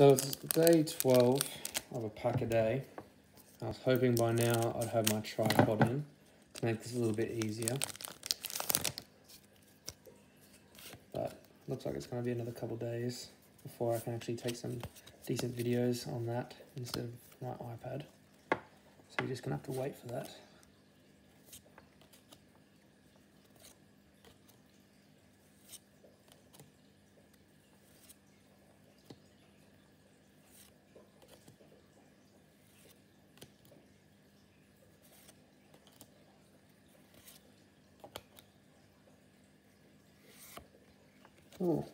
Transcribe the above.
So it's day 12 of a pack a day. I was hoping by now I'd have my tripod in to make this a little bit easier. But looks like it's going to be another couple days before I can actually take some decent videos on that instead of my iPad. So you're just going to have to wait for that. Oh,